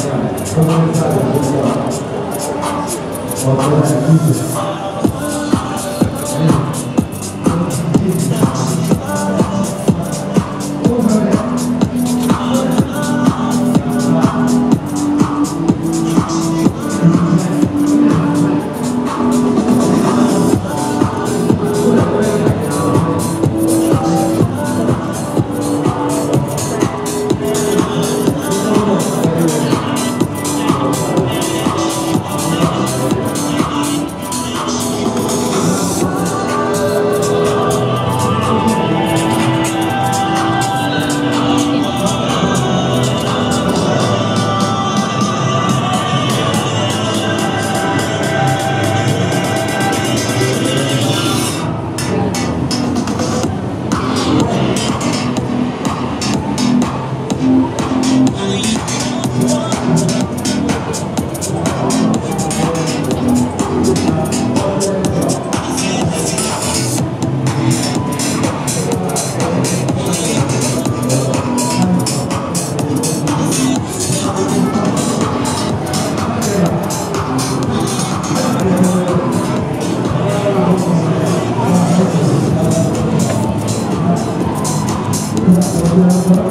Thank you. Gracias.